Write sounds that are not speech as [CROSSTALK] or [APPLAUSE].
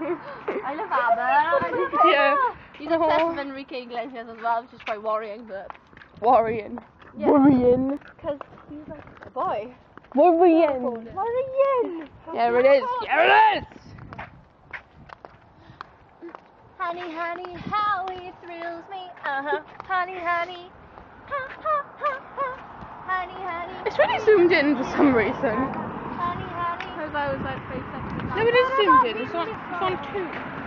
I love ABBA. [LAUGHS] yeah. He's obsessed with Enrique Iglesias as well, which is quite worrying, but Worrying. Yeah. Worrying. because he's like a boy. Worrying. Worrying. There it is. There it is. Honey, honey, how he thrills me. Uh huh. Honey, honey. Ha ha ha ha. Honey, honey. It's really zoomed in for some reason. Honey, honey. Because I was like, No, it is zoomed in. It's on, it's on two.